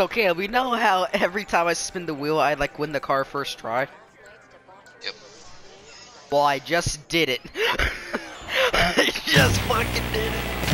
Okay, we know how every time I spin the wheel, I like win the car first try. Yep. Well, I just did it. I just fucking did it.